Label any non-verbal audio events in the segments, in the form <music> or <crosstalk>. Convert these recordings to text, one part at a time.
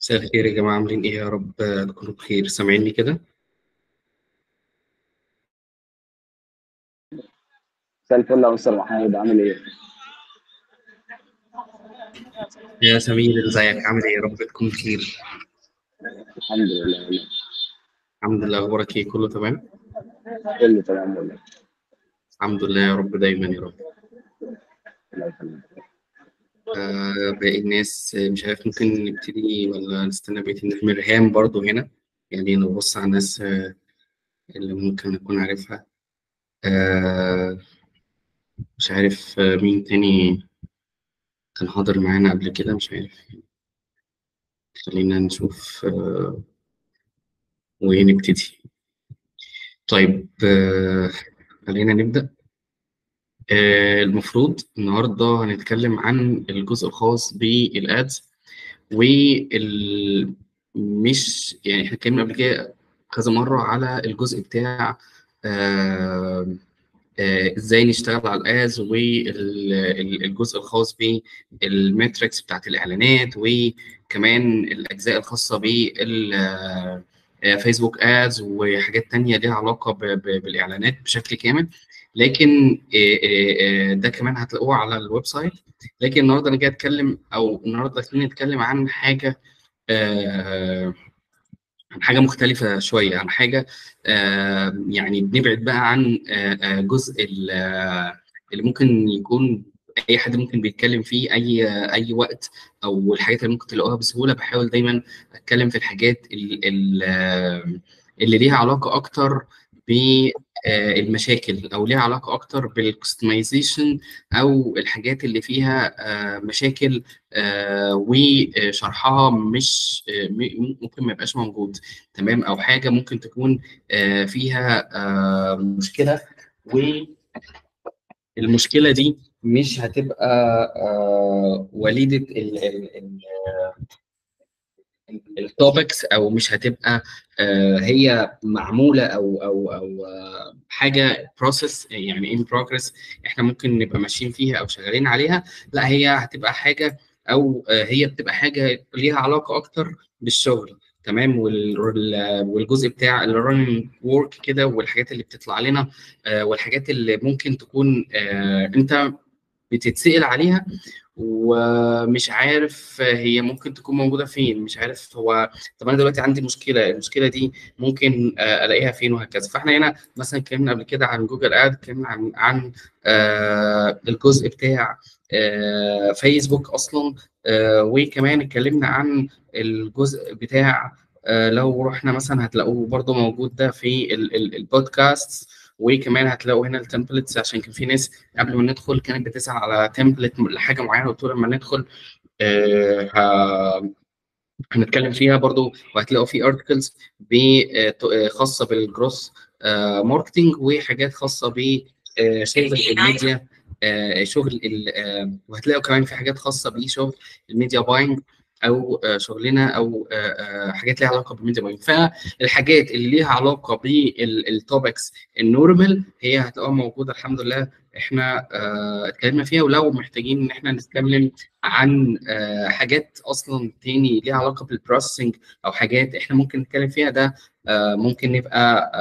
مساء الخير يا جماعة عاملين إيه؟ يا رب تكونوا بخير. سامعيني كده؟ مساء الفل يا مستر محمود عامل إيه؟ يا سمير إزيك؟ عامل إيه؟ يا رب تكون بخير. الحمد لله والله. الحمد لله. أخبارك إيه؟ كله تمام؟ كله تمام والله. الحمد لله يا رب دايما يا رب. الله آه باقي الناس آه، مش عارف ممكن نبتدي ولا نستنى بقية الناس. مرهام برضو هنا يعني نبص على الناس آه، اللي ممكن نكون عارفها. آه مش عارف آه، مين تاني كان حاضر معانا قبل كده مش عارف. خلينا نشوف آه ونبتدي طيب آه خلينا نبدأ. آه، المفروض النهارده هنتكلم عن الجزء الخاص بالأدز وال مش يعني إحنا اتكلمنا قبل كده كذا مرة على الجزء بتاع آه، آه، إزاي نشتغل على الأدز والجزء الخاص بالمتركس بتاعت الإعلانات وكمان الأجزاء الخاصة بال آه، آه، فيسبوك ads وحاجات تانية ليها ب- بالإعلانات بشكل كامل. لكن آه، آه، آه، ده كمان هتلاقوه على ال website. لكن النهارده أنا جاي أتكلم أو النهارده خلينا نتكلم عن حاجة عن حاجة مختلفة شوية عن حاجة يعني بنبعد بقى عن جزء ال- اللي ممكن يكون أي حد ممكن بيتكلم فيه أي أي وقت أو الحاجات اللي ممكن تلاقوها بسهولة. بحاول دايما أتكلم في الحاجات ال- ال- اللي ليها علاقة أكتر بالمشاكل أو ليها علاقة أكتر بالكستمايزيشن أو الحاجات اللي فيها آه، مشاكل آه، وشرحها مش آه، ممكن ما يبقاش موجود تمام؟ أو حاجة ممكن تكون آه، فيها آه، مشكلة والمشكلة دي مش هتبقى آه، وليدة ال- ال- ال- ال topics أو مش هتبقى آه، هي معمولة أو أو أو آه، حاجة process يعني in progress إحنا ممكن نبقى ماشيين فيها أو شغالين عليها. لا هي هتبقى حاجة أو آه، هي بتبقى حاجة ليها علاقة أكتر بالشغل تمام؟ وال- وال- والجزء بتاع ال running work كده والحاجات اللي بتطلع لنا والحاجات اللي ممكن تكون أنت بتتسأل عليها. ومش عارف هي ممكن تكون موجودة فين مش عارف هو طب أنا دلوقتي عندي مشكلة المشكلة دي ممكن آه، ألاقيها فين وهكذا. فإحنا هنا مثلا اتكلمنا قبل كده عن جوجل آد اتكلمنا عن عن آه، الجزء بتاع آه، فيسبوك أصلا آه، وكمان اتكلمنا عن الجزء بتاع آه، لو رحنا مثلا هتلاقوه برضه موجود ده في ال- ال- البودكاست وكمان هتلاقوا هنا ال templates عشان كان في ناس قبل ما ندخل كانت بتسأل على template لحاجة معينة قلت له لما ندخل آه، هنتكلم فيها برضو وهتلاقوا في articles خاصة بال growth marketing وحاجات خاصة بشغل الميديا آه، شغل ال- آه، وهتلاقوا كمان في حاجات خاصة بشغل ال media buying أو آه، شغلنا أو آه، آه، حاجات ليها علاقة بالميديا فالحاجات اللي ليها علاقة بال topics ال normal هي هتلاقوها موجودة الحمد لله. إحنا اتكلمنا فيها ولو محتاجين إن إحنا نتكلم عن حاجات أصلا تاني ليها علاقة بال processing أو حاجات إحنا ممكن نتكلم فيها ده ممكن نبقى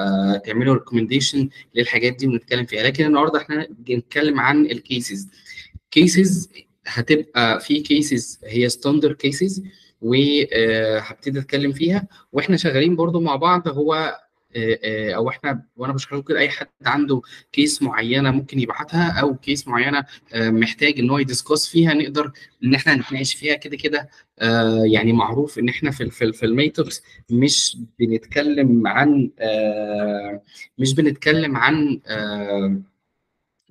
تعملوا recommendation للحاجات دي ونتكلم فيها. لكن النهارده إحنا بنتكلم عن ال cases cases هتبقى في cases هي standard cases وهبتدي أتكلم فيها. وإحنا شغالين برضو مع بعض هو آه، آه، أو إحنا وأنا بشرح كده أي حد عنده case معينة ممكن يبعتها أو case معينة آه، محتاج إن هو ي discuss فيها نقدر إن إحنا نتناقش فيها كده كده يعني معروف إن إحنا في في في ال meetups مش بنتكلم عن مش بنتكلم عن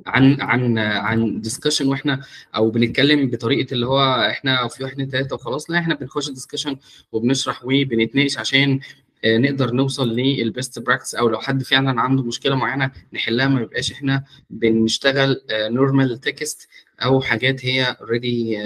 عن عن عن discussion وإحنا أو بنتكلم بطريقة اللي هو إحنا في واحد اتنين تلاتة وخلاص لا إحنا بنخش discussion وبنشرح وبنتناقش عشان آه، نقدر نوصل لل best practice أو لو حد فعلا عنده مشكلة معينة نحلها ما يبقاش إحنا بنشتغل normal text أو حاجات هي already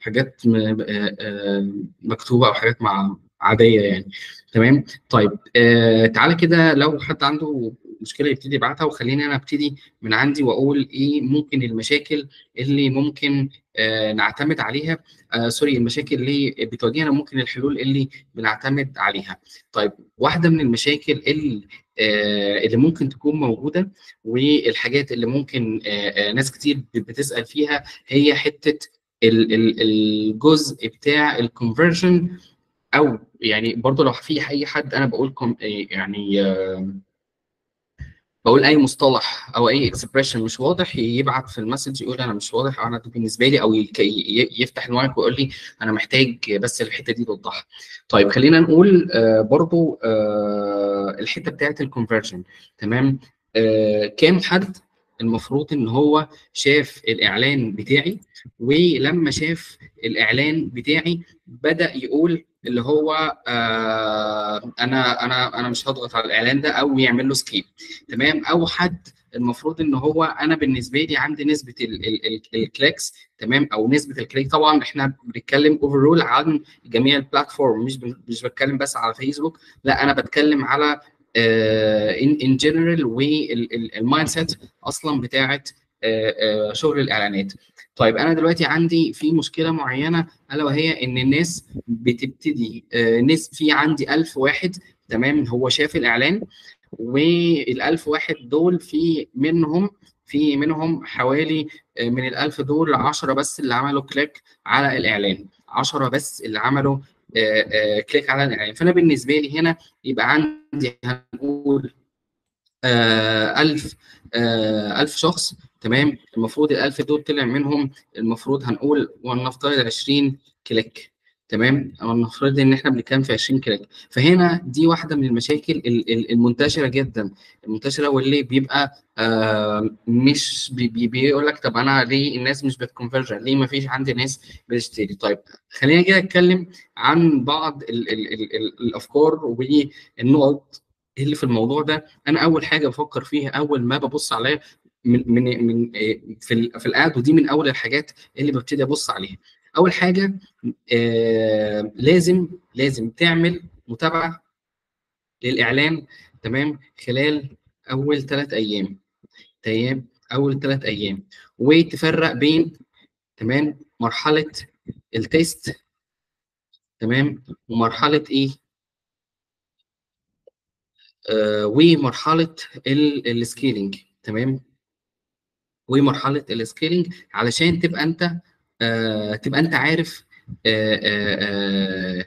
حاجات آه، آه، مكتوبة أو حاجات مع عادية يعني. تمام؟ طيب آه تعالى كده لو حد عنده مشكله يبتدي يبعتها وخليني أنا أبتدي من عندي وأقول إيه ممكن المشاكل اللي ممكن آه نعتمد عليها آه sorry المشاكل اللي بتواجهنا ممكن الحلول اللي بنعتمد عليها. طيب واحدة من المشاكل اللي آه اللي ممكن تكون موجودة والحاجات اللي ممكن آه آه ناس كتير بتسأل فيها هي حتة ال- ال- الجزء بتاع ال conversion أو يعني برضه لو في أي حد أنا بقول يعني آه، بقول أي مصطلح أو أي expression مش واضح يبعت في ال message يقول أنا مش واضح أو أنا بالنسبة لي أو يفتح المايك ويقول لي أنا محتاج بس الحتة دي توضحها. طيب خلينا نقول آه، برضو آه، الحتة بتاعت ال conversion تمام؟ آه، كام حد المفروض إن هو شاف الإعلان بتاعي؟ ولما شاف الإعلان بتاعي بدأ يقول اللي هو آه أنا أنا أنا مش هضغط على الإعلان ده أو يعمل له skip تمام؟ أو حد المفروض إن هو أنا بالنسبة لي عندي نسبة ال- ال- ال- ال clicks تمام؟ أو نسبة ال click طبعا إحنا بنتكلم overall عن جميع ال platform مش مش بتكلم بس على فيسبوك لا أنا بتكلم على in in general وال mindset أصلا بتاعت آه، آه، شغل الإعلانات. طيب أنا دلوقتي عندي في مشكلة معينة ألا وهي إن الناس بتبتدي آه، ناس في عندي 1000 واحد تمام هو شاف الإعلان وال 1000 واحد دول في منهم في منهم حوالي آه، من ال 1000 دول 10 بس اللي عملوا click على الإعلان 10 بس اللي عملوا آه، click على الإعلان. فأنا بالنسبة لي هنا يبقى عندي هنقول آه، 1000 آه، 1000 شخص تمام؟ المفروض ال 1000 دول طلع منهم المفروض هنقول ولنفترض 20 click تمام؟ أو نفترض إن إحنا بنتكلم في 20 click فهنا دي واحدة من المشاكل ال- ال- المنتشرة جدا. المنتشرة واللي بيبقى آه مش بي بي بيقول لك طب أنا ليه الناس مش بت conversion ليه ما فيش عندي ناس بتشتري؟ طيب خلينا كده أتكلم عن بعض ال ال ال ال الأفكار والنقط اللي في الموضوع ده. أنا أول حاجة بفكر فيها أول ما ببص عليها من من من في في الأد ودي من أول الحاجات اللي ببتدي أبص عليها. أول حاجة آه لازم لازم تعمل متابعة للإعلان تمام خلال أول ثلاث أيام. تمام؟ أول ثلاث أيام. وتفرق بين تمام مرحلة ال test تمام ومرحلة إيه؟ آه ومرحلة ال scaling تمام؟ ومرحلة ال scaling علشان تبقى أنت آه تبقى أنت عارف آه آه آه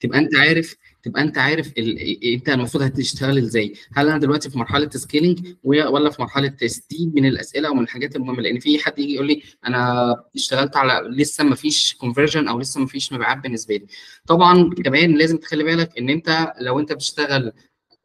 تبقى أنت عارف تبقى أنت عارف ال... أنت المفروض هتشتغل إزاي. هل أنا دلوقتي في مرحلة scaling ولا في مرحلة test دي من الأسئلة ومن الحاجات المهمة؟ لأن في حد يجي يقول لي أنا اشتغلت على لسه ما فيش conversion أو لسه ما فيش مبيعات بالنسبة لي. طبعا كمان لازم تخلي بالك إن أنت لو أنت بتشتغل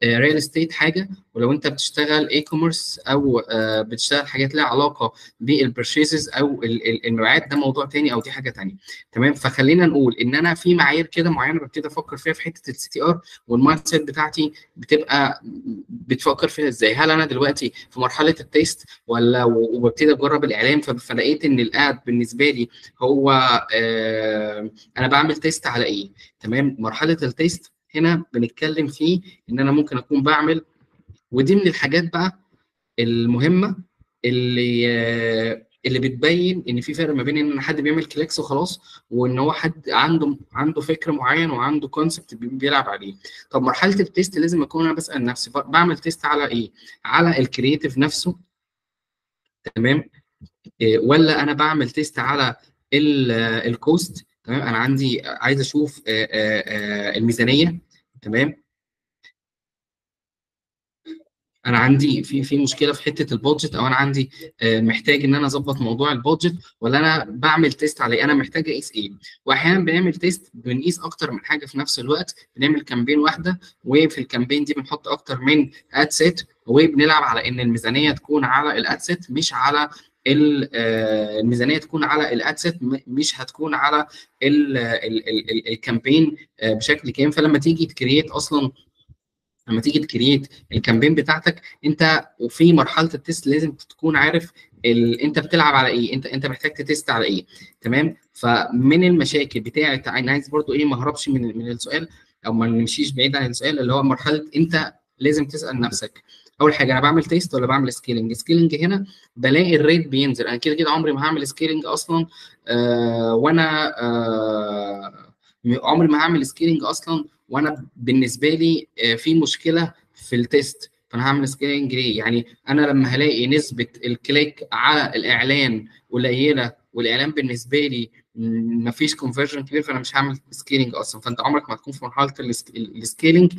real estate حاجة ولو أنت بتشتغل e-commerce أو آه، بتشتغل حاجات لها علاقة بال purchases أو ال- ال- المبيعات ده موضوع تاني أو دي حاجة تانية. تمام؟ فخلينا نقول إن أنا في معايير كده معينة ببتدي أفكر فيها في حتة ال CTR وال mindset بتاعتي بتبقى بتفكر فيها إزاي؟ هل أنا دلوقتي في مرحلة ال test ولا وببتدي أجرب الإعلان؟ ف- فلقيت إن ال ad بالنسبة لي هو آه أنا بعمل test على إيه؟ تمام؟ مرحلة ال test هنا بنتكلم فيه إن أنا ممكن أكون بعمل ودي من الحاجات بقى المهمة اللي آه، اللي بتبين إن في فرق ما بين إن حد بيعمل clicks وخلاص وإن هو حد عنده عنده فكر معين وعنده concept بيلعب عليه. طب مرحلة ال test لازم أكون أنا بسأل نفسي بعمل test على إيه؟ على ال creative نفسه تمام؟ إيه، ولا أنا بعمل test على ال- آه، ال cost تمام؟ أنا عندي عايز أشوف الميزانية تمام؟ أنا عندي في في مشكلة في حتة ال budget أو أنا عندي محتاج إن أنا أظبط موضوع ال budget ولا أنا بعمل test على إيه؟ أنا محتاج أقيس إيه؟ واحيانا بنعمل test بنقيس أكتر من حاجة في نفس الوقت بنعمل campaign واحدة وفي ال campaign دي بنحط أكتر من ad set وبنلعب على إن الميزانية تكون على ال ad set مش على الميزانية تكون على ال ad set مش هتكون على ال- ال- ال- ال- ال campaign آه، بشكل كامل. فلما تيجي ت create أصلا لما تيجي ت create ال campaign بتاعتك أنت وفي مرحلة ال test لازم تكون عارف ال... أنت بتلعب على إيه أنت أنت محتاج ت test على إيه. تمام؟ فمن المشاكل بتاعه أنا عايز برضو إيه ما اهربش من من السؤال أو ما نمشيش بعيد عن السؤال اللي هو مرحلة أنت لازم تسأل نفسك. أول حاجة أنا بعمل test ولا بعمل scaling scaling هنا بلاقي ال rate بينزل. أنا كده كده عمري ما هعمل scaling أصلا آه وأنا آه عمري ما هعمل scaling أصلا وأنا بالنسبة لي آه في مشكلة في ال test فأنا هعمل scaling ليه؟ يعني أنا لما هلاقي نسبة ال click على الإعلان قليلة والإعلان بالنسبة لي ما فيش conversion كبير فأنا مش هعمل scaling أصلا. فأنت عمرك ما هتكون في مرحلة ال scaling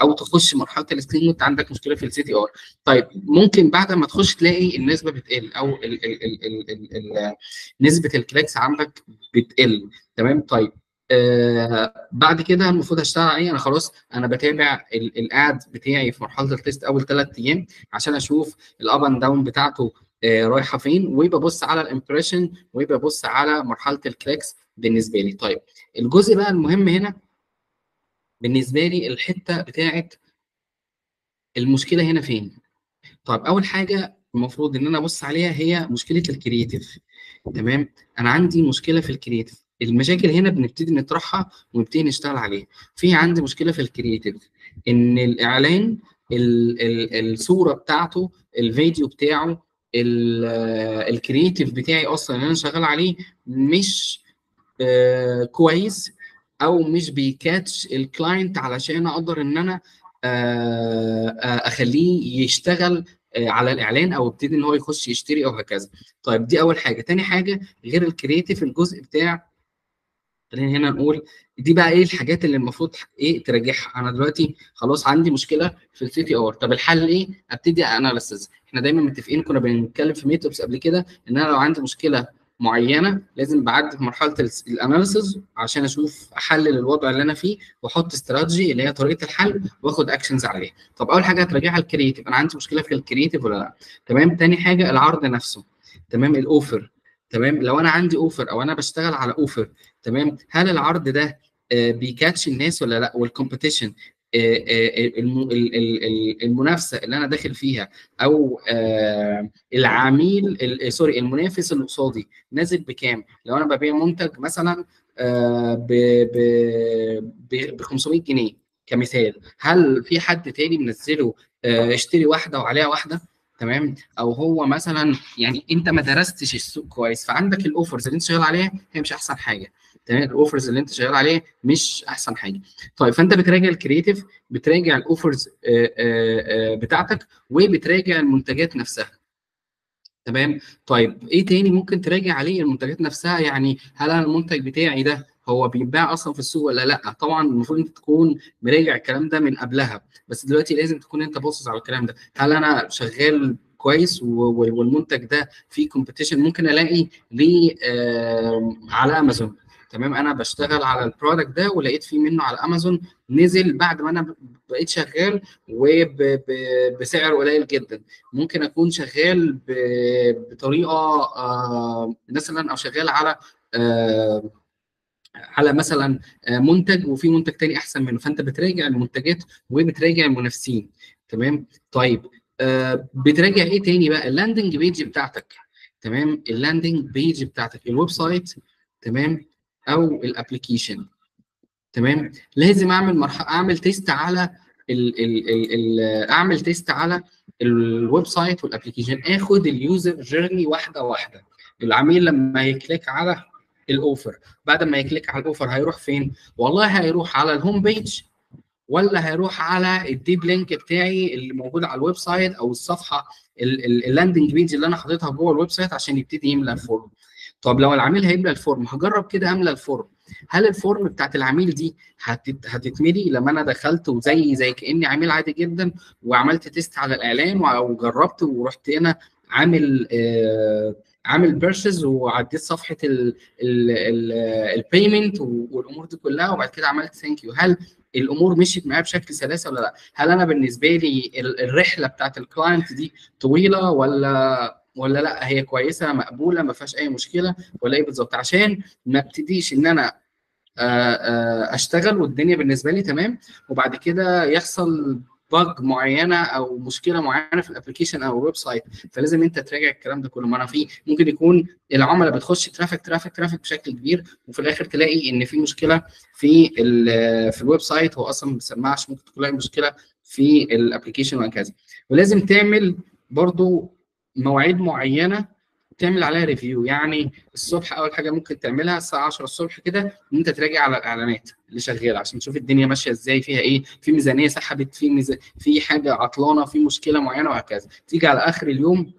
أو تخش مرحلة ال scaling وأنت عندك مشكلة في ال CTR طيب ممكن بعد ما تخش تلاقي النسبة بتقل أو ال ال ال ال ال ال نسبة ال clicks عندك بتقل. تمام؟ طيب آه بعد كده المفروض اشتغل عليه أنا خلاص أنا بتابع ال ad بتاعي في مرحلة ال test أول ثلاث أيام عشان أشوف ال up and down بتاعته رايحة فين؟ وببص على ال impression وببص على مرحلة ال clicks بالنسبة لي. طيب الجزء بقى المهم هنا بالنسبة لي الحتة بتاعت المشكلة هنا فين. طيب أول حاجة المفروض إن أنا أبص عليها هي مشكلة ال creative. تمام؟ أنا عندي مشكلة في ال creative. المشاكل هنا بنبتدي نطرحها ونبتدي نشتغل عليها. في عندي مشكلة في ال creative إن الإعلان ال ال الصورة بتاعته الفيديو بتاعه ال creative بتاعي أصلا اللي أنا شغال عليه مش آه كويس أو مش بي catch ال client علشان أقدر إن أنا آه أخليه يشتغل على الإعلان أو ابتدي إن هو يخش يشتري أو هكذا. طيب دي أول حاجة. تاني حاجة غير ال creative الجزء بتاع خلينا هنا نقول دي بقى إيه الحاجات اللي المفروض إيه تراجعها. أنا دلوقتي خلاص عندي مشكلة في ال CTR طب الحل إيه؟ أبتدي analysis. إحنا دايما متفقين كنا بنتكلم في meetups قبل كده إن أنا لو عندي مشكلة معينة لازم بعدي في مرحله ال analysis عشان أشوف أحلل الوضع اللي أنا فيه وأحط استراتيجي اللي هي طريقة الحل وآخد actions عليها. طب أول حاجة هتراجعها ال creative أنا عندي مشكلة في ال creative ولا لأ؟ تمام. تاني حاجة العرض نفسه. تمام. ال offer تمام؟ لو أنا عندي offer أو أنا بشتغل على offer تمام؟ هل العرض ده آه بي catch الناس ولا لأ؟ وال competition المنافسة اللي أنا داخل فيها أو العميل sorry المنافس اللي قصادي نازل بكام؟ لو أنا ببيع منتج مثلا ب 500 جنيه كمثال هل في حد تاني منزله اشتري واحدة وعليها واحدة؟ تمام؟ أو هو مثلا يعني أنت ما درستش السوق كويس فعندك ال offers اللي أنت شغال عليها هي مش أحسن حاجة. تمام؟ ال offers اللي أنت شغال عليها مش أحسن حاجة. طيب فأنت بتراجع ال creative بتراجع ال offers بتاعتك وبتراجع المنتجات نفسها. تمام؟ طيب إيه تاني ممكن تراجع عليه المنتجات نفسها؟ يعني هل أنا المنتج بتاعي ده هو بيتباع أصلا في السوق ولا لأ؟ طبعا المفروض إنت تكون مراجع الكلام ده من قبلها بس دلوقتي لازم تكون أنت باصص على الكلام ده. هل أنا شغال كويس والمنتج ده فيه competition ممكن ألاقي ليه آه على أمازون. تمام أنا بشتغل على ال product ده ولقيت فيه منه على أمازون نزل بعد ما أنا بقيت شغال وبسعر قليل جدا. ممكن أكون شغال بطريقة آه مثلا أو شغال على آه على مثلا منتج وفي منتج تاني أحسن منه فأنت بتراجع المنتجات وبتراجع المنافسين. تمام؟ طيب آه بتراجع إيه تاني بقى؟ ال landing page بتاعتك. تمام؟ ال landing page بتاعتك ال website تمام؟ أو ال application. تمام؟ لازم أعمل مرحله أعمل test على ال ال ال ال أعمل test على ال website وال application. آخد ال user journey واحدة واحدة. العميل لما ي click على ال offer. بعد ما ي click على ال offer هيروح فين؟ والله هيروح على ال home page ولا هيروح على ال deep link بتاعي اللي موجود على ال website أو الصفحة ال landing page اللي أنا حاططها جوه ال website عشان يبتدي يملى ال form طب لو العميل هيملى ال form هجرب كده أملى ال form هل ال form بتاعت العميل دي هتتملي لما أنا دخلت وزي زي كأني عميل عادي جدا وعملت test على الاعلان وجربت ورحت أنا عامل آه عامل purchase وعديت صفحة ال payment والأمور دي كلها وبعد كده عملت thank you هل الأمور مشيت معايا بشكل سلاسة ولا لأ؟ هل أنا بالنسبة لي الرحلة بتاعت ال client دي طويلة ولا ولا لأ؟ هي كويسة مقبولة ما فيهاش أي مشكلة ولا إيه بالظبط؟ عشان ما ابتديش إن أنا أشتغل والدنيا بالنسبة لي تمام وبعد كده يحصل bug معينة أو مشكلة معينة في ال application أو ال website فلازم أنت تراجع الكلام ده كله. ما أنا في ممكن يكون العملاء بتخش traffic traffic traffic بشكل كبير وفي الآخر تلاقي إن في مشكلة في في ال website هو أصلا ما بيسمعش ممكن تكون مشكلة في ال application وهكذا. ولازم تعمل برضو مواعيد معينة تعمل عليها review يعني الصبح أول حاجة ممكن تعملها الساعة 10 الصبح كده إن أنت تراجع على الإعلانات اللي شغالة عشان تشوف الدنيا ماشية إزاي فيها إيه في ميزانية سحبت في ميز... في حاجة عطلانة في مشكلة معينة وهكذا. تيجي على آخر اليوم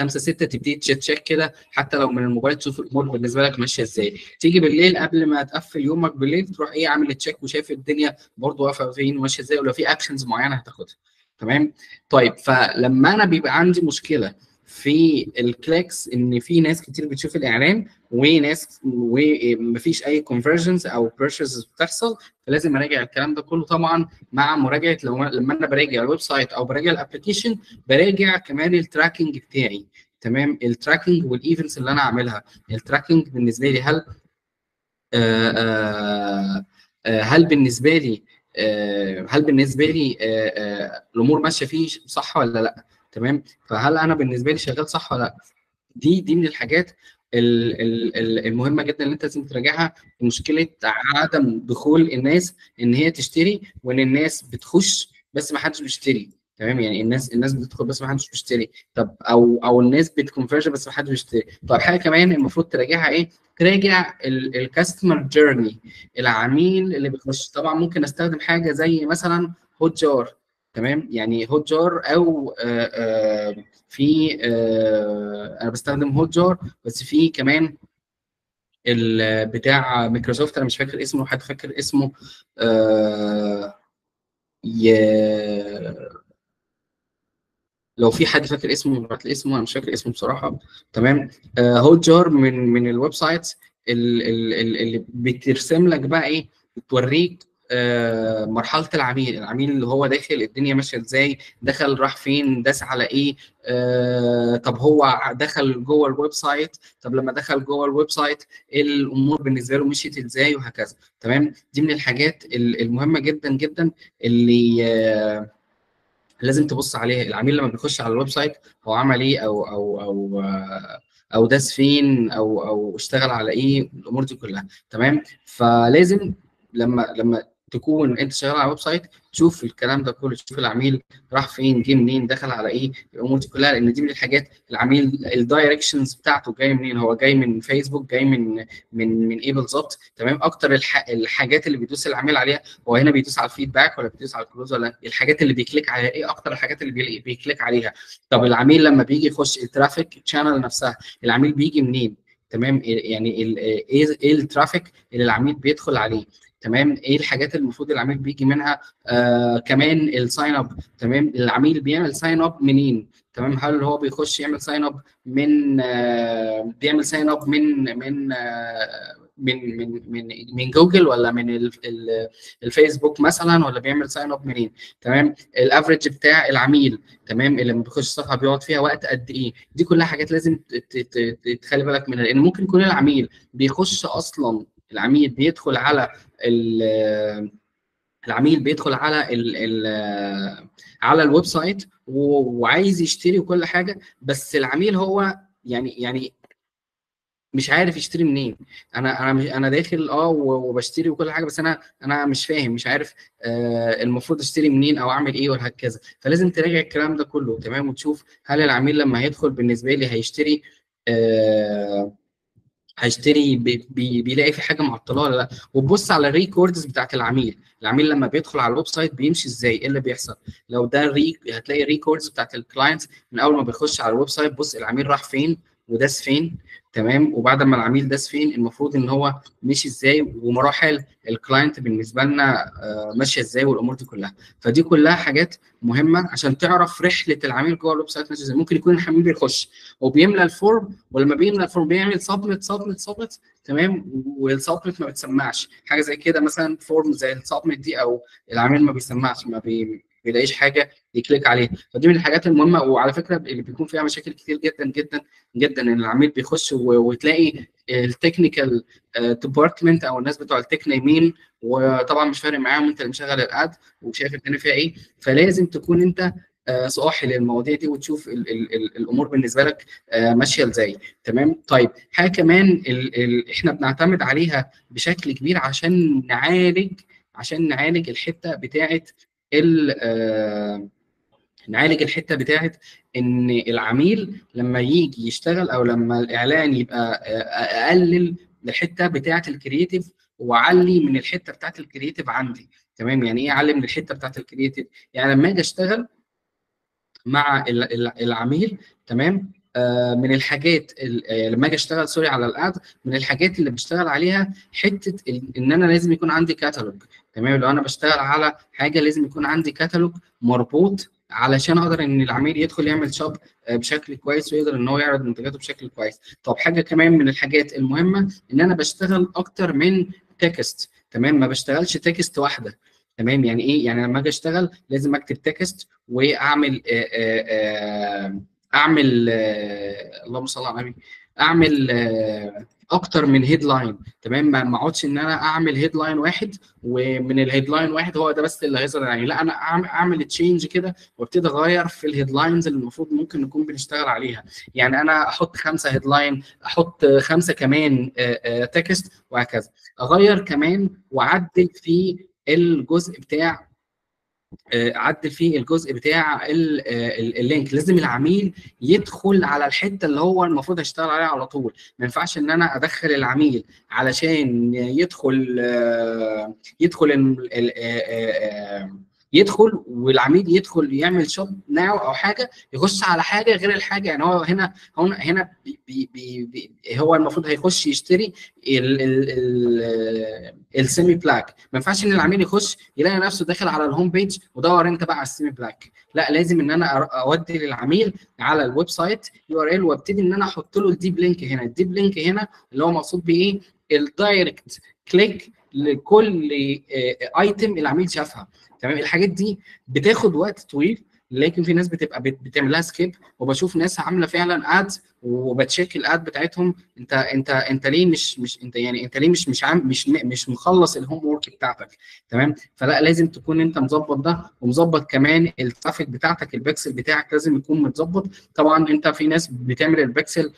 خمسة ستة تبتدي check كده حتى لو من الموبايل تشوف الأمور بالنسبة لك ماشية إزاي. تيجي بالليل قبل ما تقفل يومك بالليل تروح إيه عامل check وشايف الدنيا برضه واقفة فين وماشية إزاي ولو في actions معينة هتاخدها. تمام؟ طيب فلما أنا بيبقى عندي مشكلة في ال clicks إن في ناس كتير بتشوف الإعلان وناس ومفيش أي conversions أو purchases بتحصل فلازم أراجع الكلام ده كله طبعا مع مراجعة لو لما أنا براجع ال website أو براجع ال application براجع كمان ال tracking بتاعي. تمام؟ ال tracking وال events اللي أنا عاملها. ال tracking بالنسبة لي هل آآ آآ هل بالنسبة لي هل بالنسبة لي الأمور ماشية فيه صح ولا لأ؟ تمام؟ فهل أنا بالنسبة لي شغال صح ولا لأ؟ دي دي من الحاجات المهمة جدا اللي أنت لازم تراجعها مشكلة عدم دخول الناس إن هي تشتري وإن الناس بتخش بس ما حدش بيشتري تمام؟ يعني الناس الناس بتدخل بس ما حدش بيشتري. طب أو أو الناس بتكونفرج بس ما حدش بيشتري. طب حاجة كمان المفروض تراجعها إيه؟ تراجع ال customer journey العميل اللي بيخش. طبعا ممكن أستخدم حاجة زي مثلا Hotjar تمام؟ يعني Hotjar أو آآ آآ في آآ أنا بستخدم Hotjar بس في كمان بتاع مايكروسوفت أنا مش فاكر اسمه حد فاكر اسمه؟ لو في حد فاكر اسمه ابعت لي اسمه أنا مش فاكر اسمه بصراحة. تمام؟ Hotjar من من ال websites اللي بترسم لك بقى إيه؟ بتوريك آه مرحلة العميل. العميل اللي هو داخل الدنيا ماشية إزاي؟ دخل راح فين؟ داس على إيه؟ آه طب هو دخل جوه ال website؟ طب لما دخل جوه ال website الأمور بالنسبة له مشيت إزاي وهكذا. تمام؟ دي من الحاجات المهمة جدا جدا اللي آه لازم تبص عليها. العميل لما بيخش على ال website هو عمل إيه؟ أو أو أو أو داس فين؟ أو أو اشتغل على إيه؟ الأمور دي كلها. تمام؟ فلازم لما لما تكون انت شغال على website تشوف الكلام ده كله تشوف العميل راح فين جه منين دخل على إيه الأمور دي كلها لأن دي من الحاجات العميل ال directions بتاعته جاي منين هو جاي من فيسبوك جاي من من من إيه بالظبط تمام؟ أكتر الح... الحاجات اللي بيدوس العميل عليها هو هنا بيدوس على ال feedback ولا بيدوس على ال close ولا الحاجات اللي بي click عليها إيه أكتر الحاجات اللي بي... بي click عليها؟ طب العميل لما بيجي يخش ال traffic channel نفسها العميل بيجي منين؟ تمام؟ يعني إيه إيه ال traffic اللي العميل بيدخل عليه؟ تمام؟ إيه الحاجات اللي المفروض العميل بيجي منها؟ آه كمان ال sign up تمام؟ العميل بيعمل sign up منين؟ تمام؟ هل هو بيخش يعمل sign up من آه بيعمل sign up من من آه من من من من جوجل ولا من ال ال الفيسبوك مثلا ولا بيعمل sign up منين؟ تمام؟ ال average بتاع العميل تمام؟ اللي لما بيخش الصفحه بيقعد فيها وقت قد إيه؟ دي كلها حاجات لازم تخلي بالك منها لأن ممكن يكون العميل بيخش أصلا العميل بيدخل على العميل بيدخل على ال ال على ال website وعايز يشتري وكل حاجة بس العميل هو يعني يعني مش عارف يشتري منين. أنا أنا أنا داخل آه وبشتري وكل حاجة بس أنا أنا مش فاهم مش عارف آه المفروض أشتري منين أو أعمل إيه وهكذا. فلازم تراجع الكلام ده كله تمام؟ وتشوف هل العميل لما هيدخل بالنسبة لي هيشتري آه هيشتري بي بي بيلاقي في حاجة معطله ولا لأ. وتبص على ال records بتاعت العميل. العميل لما بيدخل على ال website بيمشي إزاي؟ إيه اللي بيحصل؟ لو ده rec هتلاقي records بتاعت ال clients من أول ما بيخش على ال website بص العميل راح فين وداس فين. تمام؟ وبعد ما العميل داس فين؟ المفروض إن هو مشي إزاي؟ ومراحل ال client بالنسبة لنا ماشية إزاي؟ والأمور دي كلها. فدي كلها حاجات مهمة عشان تعرف رحلة العميل جوه ال website ماشية إزاي. ممكن يكون العميل بيخش وبيملى ال form ولما بيملى ال form بيعمل submit submit submit تمام؟ وال submit ما بتسمعش. حاجة زي كده مثلا form زي ال submit دي أو العميل ما بيسمعش ما بي بيلاقيش حاجة ي click عليها. فدي من الحاجات المهمة. وعلى فكرة اللي بيكون فيها مشاكل كتير جدا جدا جدا إن العميل بيخش وتلاقي ال technical department أو الناس بتوع ال tech نايمين وطبعا مش فارق معاهم أنت اللي مشغل ال ad وشايف الدنيا فيها إيه. فلازم تكون أنت صاحي للمواضيع دي وتشوف ال ال ال الأمور بالنسبة لك ماشية إزاي. تمام؟ طيب حاجة كمان ال ال إحنا بنعتمد عليها بشكل كبير عشان نعالج عشان نعالج الحتة آه، نعالج الحتة بتاعت إن العميل لما يجي يشتغل أو لما الإعلان يبقى آه، أقلل الحتة بتاعت ال creative وأعلي من الحتة بتاعت ال creative عندي. تمام؟ يعني إيه أعلي من الحتة بتاعت ال creative يعني لما أجي أشتغل مع ال- ال- العميل تمام؟ آه، من الحاجات ال- آه، لما أجي أشتغل sorry على ال ad من الحاجات اللي بشتغل عليها حتة إن أنا لازم يكون عندي كتالوج تمام؟ لو أنا بشتغل على حاجة لازم يكون عندي كتالوج مربوط علشان أقدر إن العميل يدخل يعمل shop آه، بشكل كويس ويقدر إن هو يعرض منتجاته بشكل كويس. طب حاجة كمان من الحاجات المهمة إن أنا بشتغل أكتر من text تمام؟ ما بشتغلش text واحدة تمام؟ يعني إيه؟ يعني لما أجي أشتغل لازم أكتب text وأعمل آه، آه، آه، أعمل اللهم صل على النبي أعمل أكتر من headline تمام؟ ما اقعدش إن أنا أعمل headline واحد ومن ال headline واحد هو ده بس اللي هيظهر. يعني لا أنا أعمل change كده وابتدي أغير في ال headlines اللي المفروض ممكن نكون بنشتغل عليها. يعني أنا أحط خمسة headline أحط خمسة كمان text وهكذا. أغير كمان وأعدل في الجزء بتاع عدل فيه الجزء بتاع آه، ال- ال link. لازم العميل يدخل على الحتة اللي هو المفروض هيشتغل عليها على طول. ما ينفعش إن أنا أدخل العميل علشان يدخل آه، يدخل آه، آه، آه، يدخل والعميل يدخل يعمل shop now أو حاجة يخش على حاجة غير الحاجة. يعني هو هنا هنا هنا بي بي بي هو المفروض هيخش يشتري ال- ال- ال- ال semi black ما ينفعش إن العميل يخش يلاقي نفسه داخل على ال home page ودور أنت بقى على ال semi black لا لازم إن أنا أودي للعميل على ال website URL وأبتدي إن أنا أحط له ال deep link هنا. ال deep link هنا اللي هو مقصود بايه ال direct click لكل item العميل شافها. تمام؟ الحاجات دي بتاخد وقت طويل لكن في ناس بتبقى بت- بتعمل لها skip وبشوف ناس عاملة فعلا ads وبت check ال ad بتاعتهم انت انت انت ليه مش مش انت يعني انت ليه مش مش عام مش مش مخلص ال homework بتاعتك تمام؟ فلا لازم تكون انت مظبط ده ومظبط كمان ال traffic بتاعتك البكسل بتاعك لازم يكون متظبط. طبعا انت في ناس بتعمل البكسل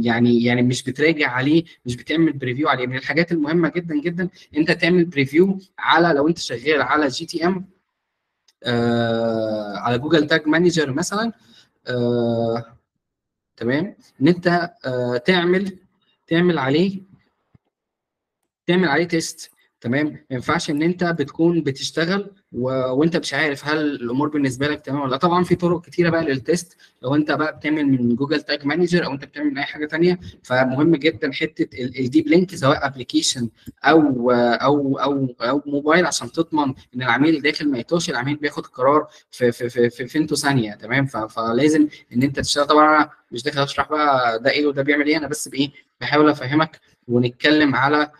يعني يعني مش بتراجع عليه مش بتعمل preview عليه. من الحاجات المهمة جدا جدا انت تعمل preview على لو انت شغال على GTM على Google Tag Manager مثلا آه، تمام؟ إن أنت آه، تعمل تعمل عليه تعمل عليه test تمام؟ ما ينفعش إن أنت بتكون بتشتغل و... وانت مش عارف هل الأمور بالنسبة لك تمام ولا لأ. طبعا في طرق كتيرة بقى لل test لو انت بقى بتعمل من Google Tag Manager أو انت بتعمل من أي حاجة تانية فمهم جدا حتة ال- ال deep link سواء application أو أو أو أو موبايل عشان تضمن إن العميل داخل ما يتوهش. العميل بياخد قرار في في في, في فيمتو ثانية. تمام؟ ف... فلازم إن انت تشتغل. طبعا مش داخل أشرح بقى ده إيه وده بيعمل إيه. أنا بس بإيه بحاول أفهمك ونتكلم على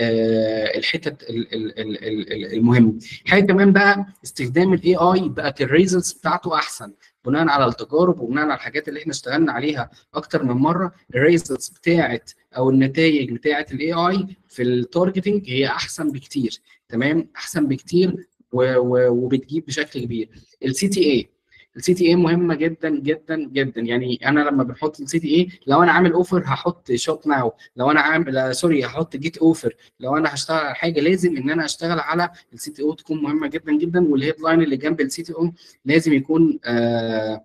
الحتت ال- ال- ال- ال- ال- المهمه حاجة كمان بقى استخدام ال AI بقت ال results بتاعته أحسن. بناء على التجارب وبناء على الحاجات اللي إحنا اشتغلنا عليها أكتر من مرة ال results بتاعت أو النتائج بتاعت ال AI في ال targeting هي أحسن بكتير. تمام؟ أحسن بكتير وبتجيب بشكل كبير. ال CTA ال CTA مهمة جدا جدا جدا. يعني أنا لما بنحط ال CTA لو أنا عامل offer هحط shop now لو أنا عامل sorry هحط get offer لو أنا هشتغل على حاجة لازم إن أنا أشتغل على ال CTA تكون مهمة جدا جدا. وال headline اللي جنب ال CTA لازم يكون آه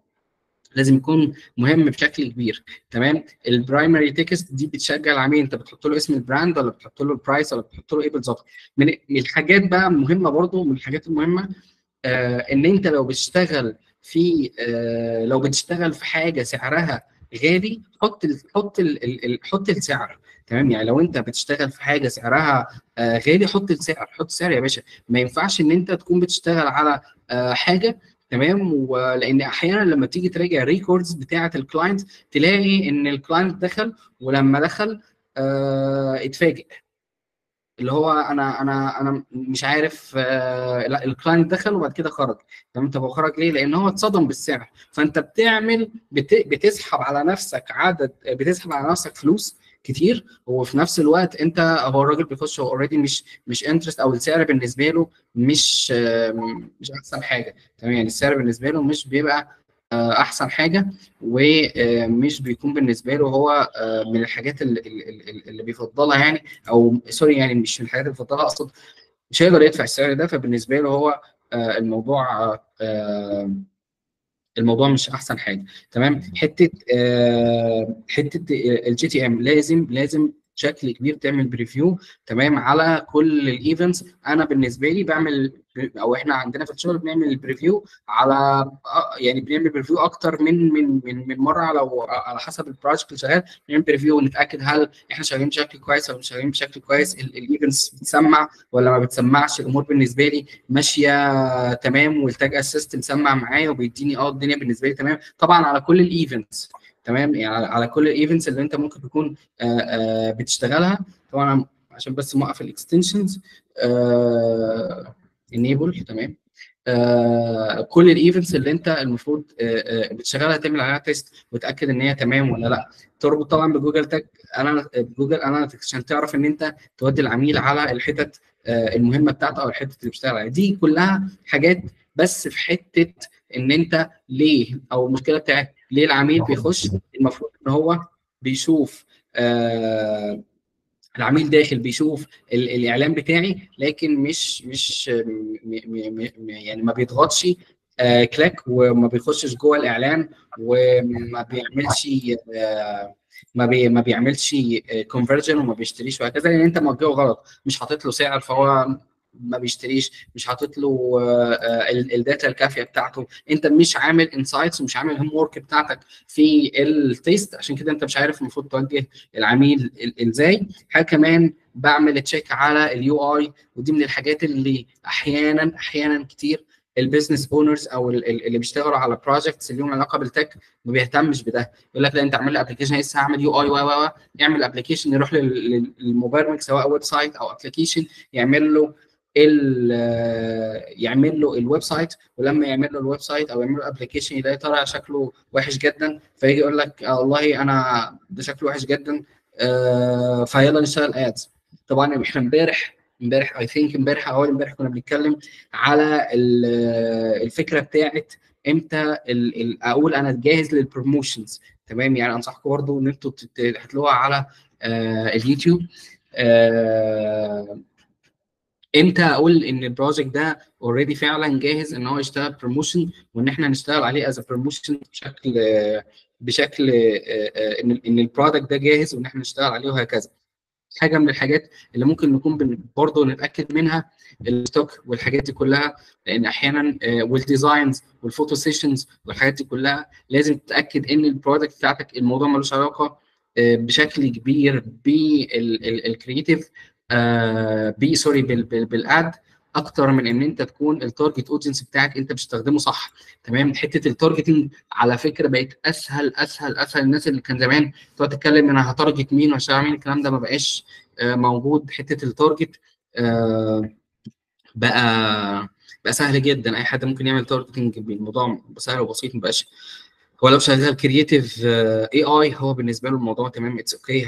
لازم يكون مهم بشكل كبير. تمام؟ ال primary text دي بتشجع العميل أنت بتحط له اسم ال brand ولا بتحط له ال price ولا بتحط له إيه بالظبط؟ من الحاجات بقى مهمة برضو من الحاجات المهمة آه إن أنت لو بتشتغل في آه لو بتشتغل في حاجة سعرها غالي حط حط حط السعر. تمام؟ يعني لو انت بتشتغل في حاجة سعرها آه غالي حط السعر حط سعر يا باشا. ما ينفعش ان انت تكون بتشتغل على آه حاجة تمام؟ ولان أحيانا لما تيجي تراجع ال records بتاعة ال client تلاقي إن ال client دخل ولما دخل اتفاجئ. اللي هو أنا أنا أنا مش عارف آه لا ال client دخل وبعد كده خرج. تمام؟ طب هو خرج ليه؟ لأن هو اتصدم بالسعر. فأنت بتعمل بت بتسحب على نفسك عدد بتسحب على نفسك فلوس كتير وفي نفس الوقت أنت هو الراجل بيخش هو already مش مش interested أو السعر بالنسبة له مش آه مش أحسن حاجة. تمام؟ يعني السعر بالنسبة له مش بيبقى أحسن حاجة ومش بيكون بالنسبة له هو آه من الحاجات اللي, اللي, بيفضلها يعني أو sorry يعني مش من الحاجات اللي بيفضلها أقصد مش هيقدر يدفع السعر ده فبالنسبة له هو آه، الموضوع آه، الموضوع مش أحسن حاجة. تمام؟ حتة آه، حتة ال GTM لازم لازم بشكل كبير تعمل preview تمام على كل ال events أنا بالنسبة لي بعمل أو إحنا عندنا في الشغل بنعمل preview على آه، يعني بنعمل preview أكتر من من من من مرة على على حسب ال project اللي شغال. بنعمل preview ونتأكد هل إحنا شغالين بشكل كويس أو مش شغالين بشكل كويس. ال events بتسمع ولا ما بتسمعش. الأمور بالنسبة لي ماشية تمام وال Tag Assist مسمع معايا وبيديني آه الدنيا بالنسبة لي تمام. طبعا على كل ال events تمام؟ يعني على- كل ال events اللي أنت ممكن تكون آه، آه، بتشتغلها. طبعا عشان بس موقف ال extensions enable تمام؟ آه، كل ال events اللي انت المفروض آه، آه، بتشغلها تعمل عليها test وتاكد ان هي تمام ولا لأ. تربط طبعا ب Google Tag أنا Google Analytics عشان تعرف إن أنت تودي العميل على الحتت آه، المهمة بتاعته أو الحتت اللي بيشتغل عليها. دي كلها حاجات بس في حتة إن أنت ليه أو المشكلة بتاعت ليه العميل بيخش. المفروض إن هو بيشوف آه العميل داخل بيشوف ال- الإعلان بتاعي لكن مش مش يعني ما بيضغطش آه click وما بيخشش جوه الإعلان وما بيعملش آه ما بي ما بيعملش conversion وما بيشتريش وهكذا لأن أنت موجهه غلط مش حاطط له سعر فهو ما بيشتريش مش حاطط له آه، ال- ال data الكافية بتاعته. انت مش عامل insights ومش عامل ال homework بتاعتك في ال test عشان كده انت مش عارف المفروض توجه العميل ال- إزاي. حاجة كمان بعمل check على ال UI ودي من الحاجات اللي أحيانا أحيانا كتير ال business owners أو ال- ال- اللي بيشتغلوا على projects اللي لهم علاقة بال tech ما بيهتمش بده. يقول لك لا انت اعمل لي application لسه هعمل UI و و يعمل application يروح لل- لل- للمبرمج سواء website أو application يعمل له يعمل له ال website ولما يعمل له ال website أو يعمل له application يلاقي طالع شكله وحش جدا فيجي يقول لك آه والله أنا ده شكله وحش جدا آه فيلا نشتغل ads طبعا إحنا امبارح امبارح I think امبارح أو أول امبارح كنا بنتكلم على ال- الفكرة بتاعت إمتى أقول أنا جاهز لل promotions تمام؟ يعني أنصحكم برضو إن أنتوا تحطوها على آه اليوتيوب. إمتى أقول ان ال project ده already فعلا جاهز ان هو يشتغل promotion وان إحنا نشتغل عليه as promotion بشكل بشكل آه، آه، إن إن ال product ده جاهز وإن إحنا نشتغل عليه وهكذا. حاجة من الحاجات اللي ممكن نكون برضه نتأكد منها ال stock والحاجات دي كلها لأن أحيانا وال designs وال photo sessions والحاجات دي كلها لازم تتأكد إن ال product بتاعتك الموضوع ملوش علاقة آه، بشكل كبير بال creative بي sorry بال- بال- بال ad أكتر من إن أنت تكون ال target audience بتاعك أنت بتستخدمه صح. تمام؟ حتة ال targeting على فكرة بقت أسهل أسهل أسهل. الناس اللي كان زمان تقعد تتكلم أنا ه target مين وهشتغل مين الكلام ده ما بقاش آه، موجود. حتة ال target آه، بقى بقى سهل جدا. أي حد ممكن يعمل targeting الموضوع سهل وبسيط ما بقاش. هو لو شغال creative AI هو بالنسبة له الموضوع تمام it's okay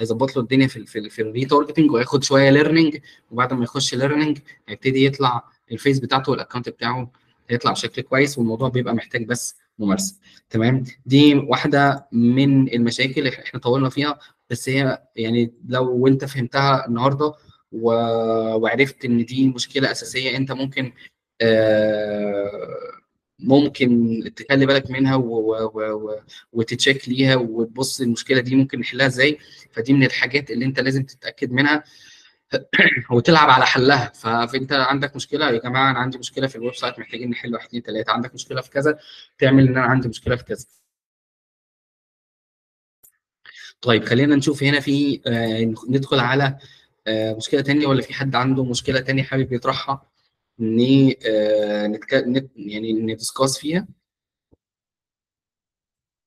هيظبط له الدنيا في في, في ال retargeting وياخد شوية learning وبعد ما يخش learning هيبتدي يطلع ال phase بتاعته وال account بتاعه هيطلع بشكل كويس والموضوع بيبقى محتاج بس ممارسة. تمام؟ دي واحدة من المشاكل إحنا طولنا فيها بس هي يعني لو انت فهمتها النهارده و... وعرفت إن دي مشكلة أساسية أنت ممكن آه ممكن تخلي بالك منها و... و... و... وت check ليها وتبص المشكلة دي ممكن نحلها إزاي. فدي من الحاجات اللي أنت لازم تتأكد منها <clears throat> وتلعب على حلها. فأنت عندك مشكلة يا جماعة أنا عندي مشكلة في ال website محتاجين نحل واحد اثنين ثلاثة عندك مشكلة في كذا تعمل إن أنا عندي مشكلة في كذا. طيب خلينا نشوف هنا في آه ندخل على آه مشكلة تانية ولا في حد عنده مشكلة تانية حابب يطرحها؟ نتك... نت... يعني ن discuss فيها.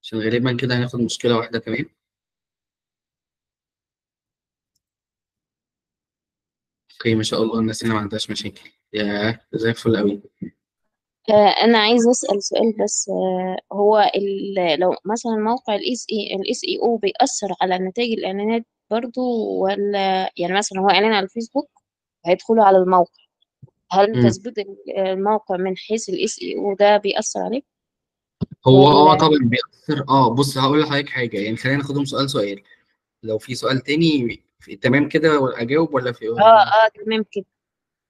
عشان غالبا كده هناخد مشكلة واحدة كمان. okay ما شاء الله الناس هنا ما عندهاش مشاكل. يا زي الفل قوي آه، أنا عايزة أسأل سؤال بس آه، هو لو مثلا موقع ال SE ال SEO بيأثر على نتائج الإعلانات برضو ولا يعني مثلا هو إعلان على الفيسبوك هيدخلوا على الموقع؟ هل. تثبيت الموقع من حيث الاس اي أو ده بيأثر عليه هو آه ولا طبعا بيأثر. آه بص هقول لحضرتك حاجة. يعني خلينا ناخدهم سؤال سؤال. لو في سؤال تاني في- تمام كده أجاوب ولا في آه آه تمام كده.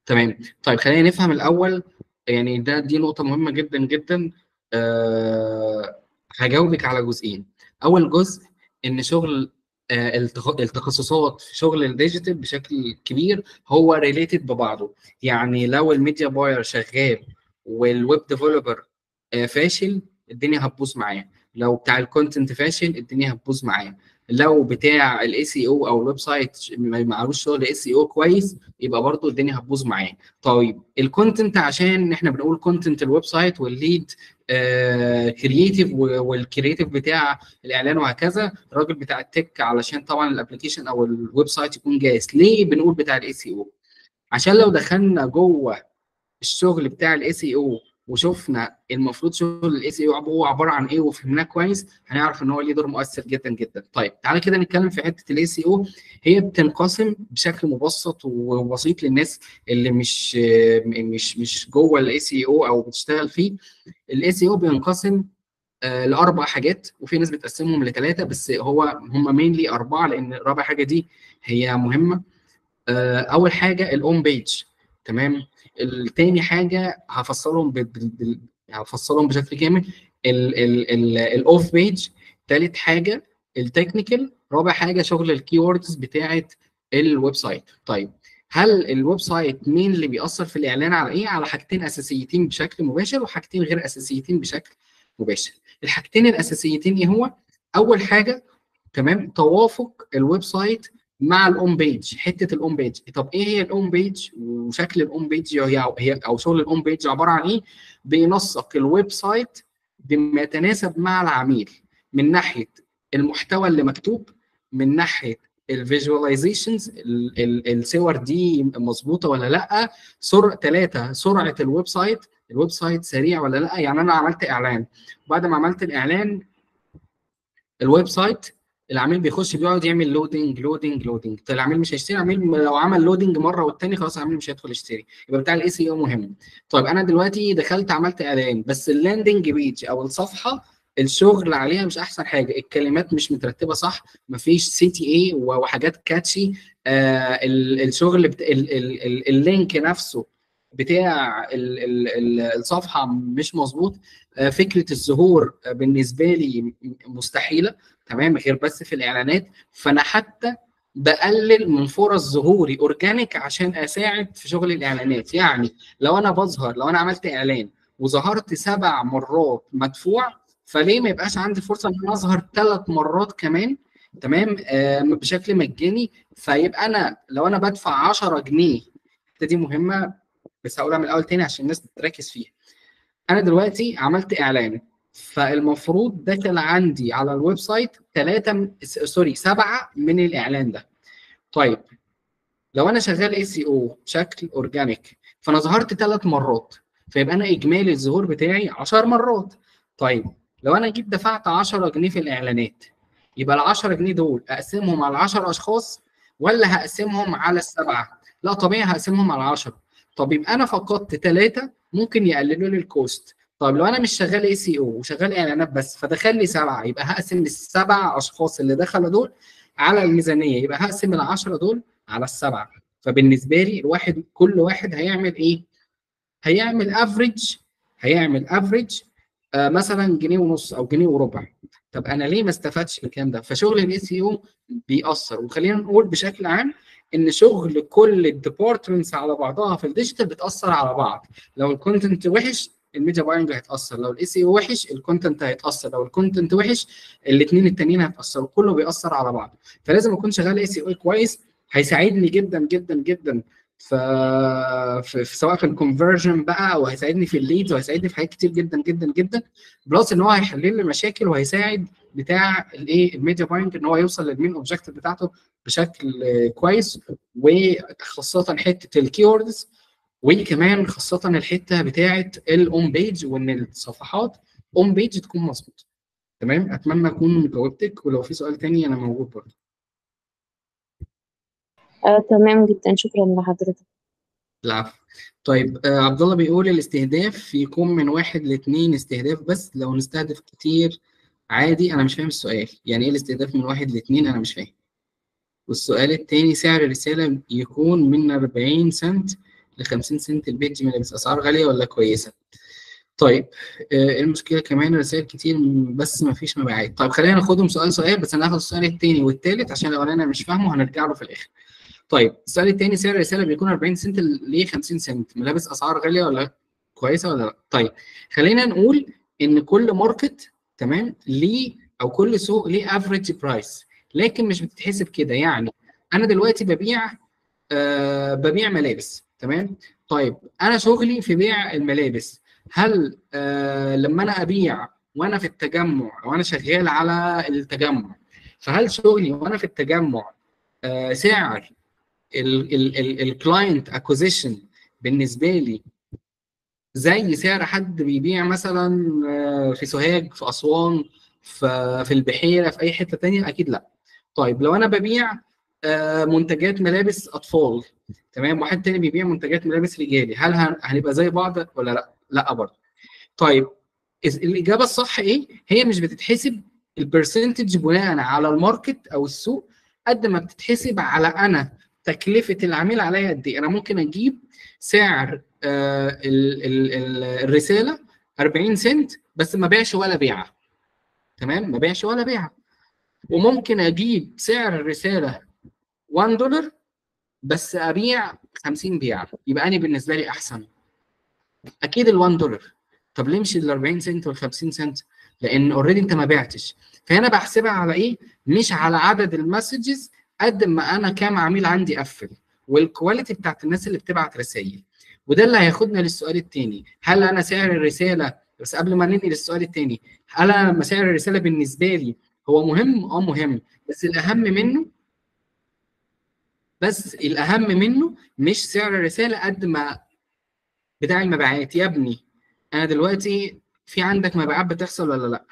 تمام. طيب خلينا نفهم الأول. يعني ده دي نقطة مهمة جدا جدا. أه هجاوبك على جزئين. أول جزء إن شغل آه، التخصصات في شغل ال digital بشكل كبير هو related ببعضه. يعني لو ال media buyer شغال وال web developer فاشل الدنيا هتبوظ معاه. لو بتاع ال content فاشل الدنيا هتبوظ معاه. لو بتاع ال SEO أو ال website ما معلوش شغل SEO كويس يبقى برضه الدنيا هتبوظ معاه طيب ال content عشان إحنا بنقول content ال website وال lead creative وال creative بتاع الإعلان وهكذا الراجل بتاع ال tech علشان طبعا ال application أو ال website يكون جاهز. ليه بنقول بتاع ال SEO عشان لو دخلنا جوه الشغل بتاع ال SEO وشفنا المفروض شغل ال SEO هو عبارة عن إيه وفهمناه كويس هنعرف إن هو ليه دور مؤثر جدا جدا. طيب تعالى كده نتكلم في حتة ال SEO هي بتنقسم بشكل مبسط وبسيط للناس اللي مش مش مش جوه ال SEO أو بتشتغل فيه. ال SEO بينقسم آه، لأربع حاجات وفي ناس بتقسمهم لثلاثه بس هو هم mainly أربعة لأن رابع حاجة دي هي مهمة. آه، أول حاجة ال on-page تمام التاني حاجة هفصلهم بال- هفصلهم بشكل كامل ال off-page تالت حاجة ال technical رابع حاجة شغل ال keywords بتاعه ال website طيب هل ال website مين اللي بيأثر في الإعلان على إيه؟ على حاجتين أساسيتين بشكل مباشر وحاجتين غير أساسيتين بشكل مباشر. الحاجتين الأساسيتين إيه هو؟ أول حاجة تمام توافق ال website مع ال on-page حتة ال on-page طب إيه هي ال on-page وشكل ال on-page هي هي أو شغل ال on-page عبارة عن إيه؟ بينسق ال website بما يتناسب مع العميل. من ناحية المحتوى اللي مكتوب من ناحية ال visualizations الصور دي مظبوطة ولا لأ؟ سرعة ثلاثة سرعة ال website ال website سريع ولا لأ؟ يعني أنا عملت إعلان. بعد ما عملت الإعلان ال website العميل بيخش بيقعد يعمل loading loading loading العميل مش هيشتري؟ العميل لو عمل loading مرة والتاني خلاص العميل مش هيدخل يشتري. يبقى بتاع ال SEO مهم. طيب أنا دلوقتي دخلت عملت إعلان بس ال landing page أو الصفحة الشغل عليها مش أحسن حاجة. الكلمات مش مترتبة صح مفيش CTA وحاجات catchy آه الشغل بت... ال... ال... ال... ال link نفسه بتاع. ال... ال... الصفحة مش مظبوط. آه فكرة الظهور بالنسبة لي مستحيلة. تمام غير بس في الإعلانات. فأنا حتى بقلل من فرص ظهوري organic عشان أساعد في شغل الإعلانات. يعني لو أنا بظهر لو أنا عملت إعلان وظهرت سبع مرات مدفوع فليه ما يبقاش عندي فرصة إن أنا أظهر ثلاث مرات كمان؟ تمام؟ آه بشكل مجاني. فيبقى أنا لو أنا بدفع 10 جنيه دي مهمة بس هقولها من الأول تاني عشان الناس تركز فيها. أنا دلوقتي عملت إعلان. فالمفروض دخل عندي على ال website ثلاثة sorry سبعة من الإعلان ده. طيب لو أنا شغال SEO بشكل organic فأنا ظهرت ثلاث مرات فيبقى أنا إجمالي الظهور بتاعي 10 مرات. طيب لو أنا جيت دفعت 10 جنيه في الإعلانات يبقى ال 10 جنيه دول أقسمهم على 10 أشخاص ولا هقسمهم على السبعة؟ لا طبيعي هقسمهم على 10. طب يبقى أنا فقدت ثلاثة ممكن يقللوا لي ال cost. طيب لو أنا مش شغال SEO وشغال إعلانات بس فدخل لي سبعة يبقى هقسم السبع أشخاص اللي دخلوا دول على الميزانية يبقى هقسم العشرة دول على السبعة فبالنسبة لي الواحد كل واحد هيعمل إيه؟ هيعمل average هيعمل average آه مثلا جنيه ونص أو جنيه وربع طب أنا ليه ما استفدتش بالكلام ده؟ فشغل ال SEO بيأثر وخلينا نقول بشكل عام إن شغل كل ال departments على بعضها في ال digital بتأثر على بعض لو ال content وحش ال media buying هيتأثر. لو ال SEO وحش ال content هيتأثر. لو ال content وحش الاثنين التانيين هيتأثروا. كله بيأثر على بعض. فلازم أكون شغال SEO كويس. هيساعدني جدا جدا جدا ف... في, سواء في ال conversion بقى أو هيساعدني في ال leads وهيساعدني في حاجات كتير جدا جدا جدا. plus إن هو هيحل لي مشاكل وهيساعد بتاع الايه ال media buying إن هو يوصل لل main objective بتاعته بشكل كويس وخاصة حتة ال keywords وكمان خاصة الحتة بتاعة ال on page وإن الصفحات on page تكون مظبوطة. تمام؟ أتمنى أكون جاوبتك ولو في سؤال تاني أنا موجود برضه. آه، تمام جدا شكرا لحضرتك العفو. طيب آه عبد الله بيقول الاستهداف يكون من واحد لاثنين استهداف بس لو نستهدف كتير عادي أنا مش فاهم السؤال، يعني إيه الاستهداف من واحد لاثنين أنا مش فاهم. والسؤال التاني سعر الرسالة يكون من 40 سنت ل 50 سنت البيج ملابس اسعار غالية ولا كويسة؟ طيب آه، المشكلة؟ كمان رسائل كتير بس ما فيش مبيعات. طيب خلينا ناخدهم سؤال سؤال بس هناخد السؤال الثاني والثالث عشان الاولاني أنا مش فاهمه هنرجع له في الآخر. طيب السؤال الثاني سعر الرسالة بيكون 40 سنت ليه 50 سنت؟ ملابس أسعار غالية ولا كويسة ولا لأ؟ طيب خلينا نقول إن كل market تمام ليه أو كل سوق ليه average price لكن مش بتتحسب كده. يعني أنا دلوقتي ببيع آه ببيع ملابس. تمام؟ طيب أنا شغلي في بيع الملابس. هل آه لما أنا أبيع وأنا في التجمع وأنا شغال على التجمع فهل شغلي وأنا في التجمع آه سعر ال client acquisition بالنسبة لي زي سعر حد بيبيع مثلا آه، في سوهاج في أسوان في البحيرة في أي حتة تانية؟ أكيد لأ. طيب لو أنا ببيع آه، منتجات ملابس أطفال تمام؟ واحد تاني بيبيع منتجات ملابس رجالي. هل هن- هنبقى زي بعض ولا لأ؟ لأ برضه. طيب الإجابة الصح إيه؟ هي مش بتتحسب ال percentage بناء على ال market أو السوق قد ما بتتحسب على أنا تكلفة العميل عليا قد إيه. أنا ممكن أجيب سعر آه، ال- ال- ال- الرسالة 40 سنت بس ما بيعش ولا بيعه تمام؟ ما بيعش ولا بيعه وممكن أجيب سعر الرسالة 1 دولار بس أبيع 50 بيعه يبقى أنا بالنسبة لي أحسن. أكيد ال 1 دولار. طب ليه مش ال 40 سنت وال 50 سنت؟ لأن already أنت ما بعتش. فهنا بحسبها على إيه؟ مش على عدد ال messages قد ما أنا كام عميل عندي قفل. وال quality بتاعت الناس اللي بتبعت رسائل وده اللي هياخدنا للسؤال الثاني هل أنا سعر الرسالة بس قبل ما ننقل للسؤال الثاني هل أنا سعر الرسالة بالنسبة لي هو مهم؟ آه مهم. بس الأهم منه بس الأهم منه مش سعر الرسالة قد ما بتاع المبيعات. يا ابني أنا دلوقتي في عندك مبيعات بتحصل ولا لأ؟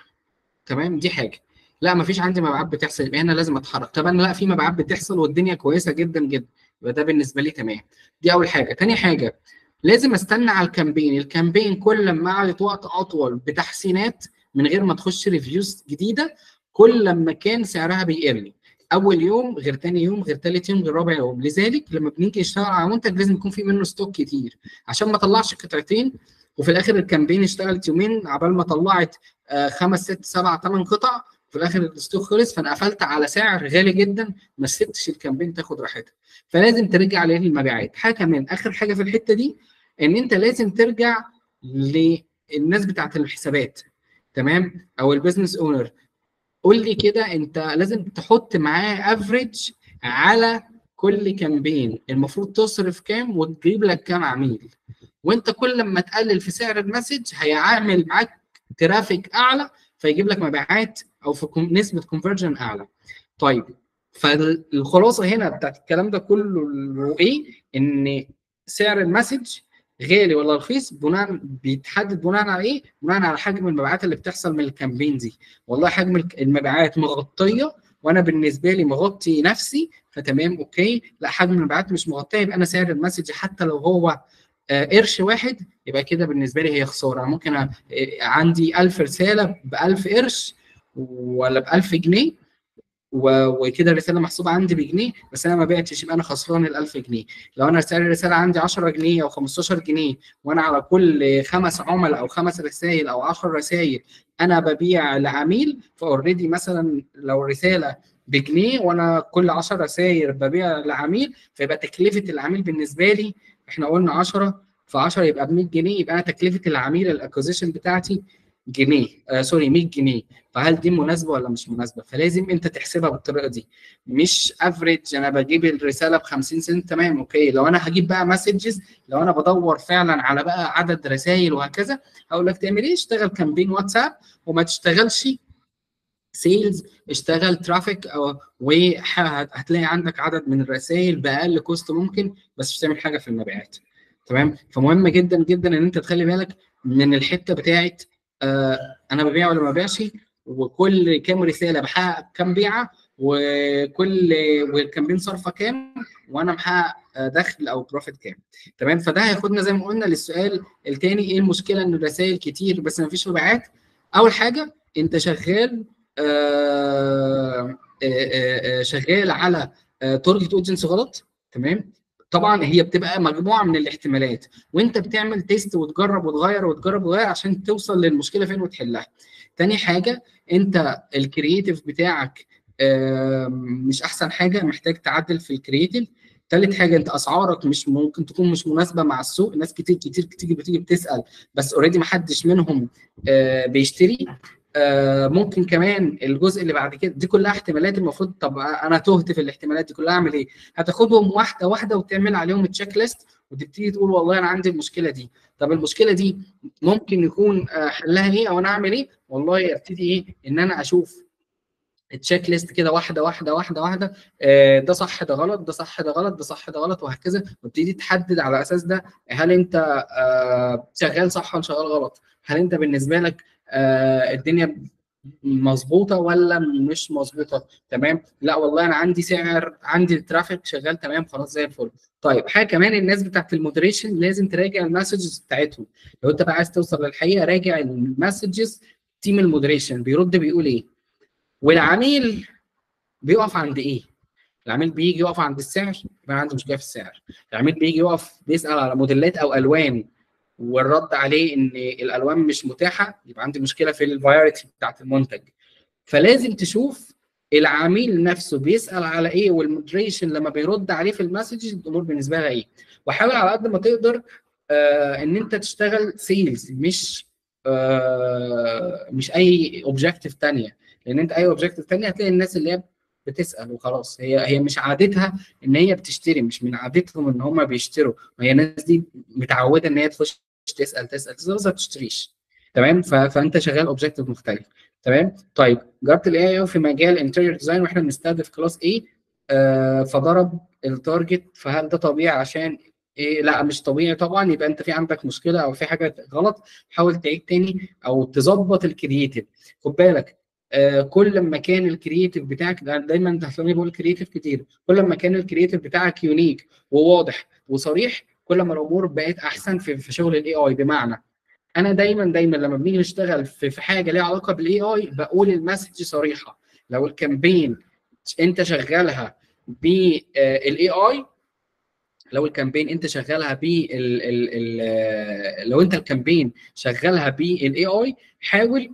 تمام؟ دي حاجة. لأ مفيش عندي مبيعات بتحصل يبقى هنا لازم أتحرك. طب أنا لأ في مبيعات بتحصل والدنيا كويسة جدا جدا. يبقى ده بالنسبة لي تمام. دي أول حاجة. تاني حاجة لازم أستنى على ال campaign. ال campaign كل ما قعدت وقت أطول بتحسينات من غير ما تخش reviews جديدة كل لما كان سعرها بيقل. أول يوم غير تاني يوم غير تالت يوم غير رابع يوم. لذلك لما بنيجي نشتغل على منتج لازم يكون في منه stock كتير. عشان ما اطلعش قطعتين وفي الآخر ال campaign اشتغلت يومين عبال ما طلعت آه، خمس ست سبع ثمان قطع في الآخر ال stock خلص فأنا قفلت على سعر غالي جدا ما سبتش ال campaign تاخد راحتها. فلازم ترجع للمبيعات. حاجة كمان آخر حاجة في الحتة دي إن أنت لازم ترجع للناس بتاعت الحسابات تمام أو ال business owner قول لي كده انت لازم تحط معاه average على كل campaign المفروض تصرف كام وتجيب لك كام عميل. وانت كل لما تقلل في سعر ال message هيعمل معاك traffic أعلى فيجيب لك مبيعات أو في نسبة conversion أعلى. طيب فالخلاصة هنا بتاعت الكلام ده كله إيه؟ إن سعر ال message غالي ولا رخيص بناء بيتحدد بناء على إيه؟ بناء على حجم المبيعات اللي بتحصل من ال campaign دي. والله حجم المبيعات مغطية وأنا بالنسبة لي مغطي نفسي فتمام okay. لا حجم المبيعات مش مغطية يبقى أنا سعر ال message حتى لو هو آه، قرش واحد يبقى كده بالنسبة لي هي خسارة. ممكن عندي 1000 رسالة ب 1000 قرش ولا ب 1000 جنيه وكده الرسالة محسوبة عندي بجنيه بس أنا ما بعتش يبقى أنا خسران ال 1000 جنيه. لو أنا سعر الرسالة عندي 10 جنيه أو 15 جنيه وأنا على كل خمس عملاء أو خمس رسائل أو 10 رسائل أنا ببيع لعميل ف already مثلا لو الرساله بجنيه وأنا كل 10 رسائل ببيع لعميل فيبقى تكلفة العميل بالنسبة لي إحنا قلنا 10 ف 10 يبقى ب 100 جنيه يبقى أنا تكلفة العميل ال acquisition بتاعتي جنيه. آه sorry 100 جنيه. فهل دي مناسبة ولا مش مناسبة؟ فلازم انت تحسبها بالطريقة دي. مش average أنا بجيب الرسالة ب 50 سنت تمام okay. لو أنا هجيب بقى messages لو أنا بدور فعلا على بقى عدد رسائل وهكذا هقول لك تعمل إيه؟ اشتغل campaign واتساب وما تشتغلش sales اشتغل traffic أو وهتلاقي عندك عدد من الرسائل بأقل cost ممكن بس مش تعمل حاجة في المبيعات. تمام؟ فمهم جدا جدا إن أنت تخلي بالك من الحتة بتاعت أنا ببيع ولا ما ببيعش؟ وكل كام رسالة بحقق كام بيعة؟ وكل وال campaign صارفه كام؟ وأنا محقق آه، دخل أو profit كام. تمام؟ فده هياخدنا زي ما قلنا للسؤال الثاني إيه المشكلة إن الرسائل كتير بس ما فيش مبيعات؟ أول حاجة أنت شغال آه، آه، آه، شغال على target audience غلط تمام؟ طبعا هي بتبقى مجموعة من الاحتمالات وأنت بتعمل test وتجرب وتغير وتجرب وتغير عشان توصل للمشكلة فين وتحلها. تاني حاجة أنت ال creative بتاعك مش أحسن حاجة محتاج تعدل في ال creative تالت حاجة أنت أسعارك مش ممكن تكون مش مناسبة مع السوق. ناس كتير كتير كتير بتيجي بتسأل بس already ما حدش منهم بيشتري. ممكن كمان الجزء اللي بعد كده دي كلها احتمالات المفروض طب أنا تهت في الاحتمالات دي كلها أعمل إيه؟ هتاخدهم واحدة واحدة وتعمل عليهم تشيك ليست وتبتدي تقول والله أنا عندي المشكلة دي طب المشكلة دي ممكن يكون حلها إيه أو أنا أعمل إيه؟ والله أبتدي إيه إن أنا أشوف التشيك ليست كده واحدة واحدة واحدة واحدة آه ده صح ده غلط ده صح ده غلط ده صح ده غلط وهكذا وتبتدي تحدد على أساس ده هل أنت آه شغال صح ولا شغال غلط هل أنت بالنسبة لك آه الدنيا مظبوطة ولا مش مظبوطة؟ تمام؟ لا والله أنا عندي سعر عندي ال traffic شغال تمام خلاص زي الفل. طيب حاجة كمان الناس بتاعت ال moderation لازم تراجع ال messages بتاعتهم. لو أنت بقى عايز توصل للحقيقة راجع ال messages team ال moderation. بيرد بيقول إيه؟ والعميل بيقف عند إيه؟ العميل بيجي يقف عند السعر؟ يبقى عنده مشكلة في السعر، العميل بيجي يقف بيسأل على موديلات أو ألوان. والرد عليه إن الألوان مش متاحة يبقى عندي مشكلة في ال variety بتاعت المنتج. فلازم تشوف العميل نفسه بيسأل على إيه وال moderation لما بيرد عليه في ال messages الأمور بالنسبة لها إيه؟ وحاول على قد ما تقدر آه إن أنت تشتغل sales مش آه مش أي objective ثانية لأن أنت أي objective ثانية هتلاقي الناس اللي هي بتسأل وخلاص هي هي مش عادتها إن هي بتشتري مش من عادتهم إن هم بيشتروا وهي الناس دي متعودة إن هي تخش تسأل تسأل. تسال بس ما تشتريش. تمام؟ فأنت شغال objective مختلف. تمام؟ طيب جربت ال AI في مجال interior design وإحنا بنستهدف class A آه فضرب ال target فهل ده طبيعي عشان إيه لا مش طبيعي طبعا. يبقى أنت في عندك مشكلة أو في حاجة غلط حاول تعيد تاني أو تظبط ال creative خد بالك آه كل ما كان ال creative بتاعك دايما هتلاقيني بقول creative كتير. كل ما كان ال creative بتاعك unique وواضح وصريح كل ما الأمور بقت أحسن في, في شغل ال AI بمعنى أنا دايما دايما لما بنيجي نشتغل في, في حاجة ليها علاقة بال AI بقول ال message صريحة. لو ال campaign أنت شغالها بال AI لو ال campaign أنت شغالها ب لو أنت ال campaign شغالها بال AI حاول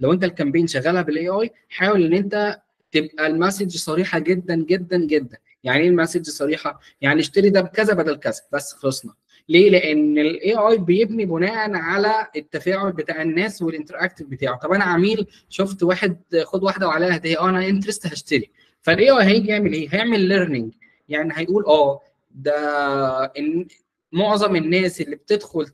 لو أنت ال campaign شغالها بال AI حاول إن أنت تبقى ال message صريحة جدا جدا جدا. يعني إيه ال message صريحة؟ يعني اشتري ده بكذا بدل كذا بس خلصنا. ليه؟ لأن ال AI بيبني بناء على التفاعل بتاع الناس وال interactive بتاعه. طب أنا عميل شفت واحد خد واحدة وعليها هدية آه أنا interested هشتري. فال AI هيجي يعمل إيه؟ هيعمل learning يعني هيقول آه ده إن معظم الناس اللي بتدخل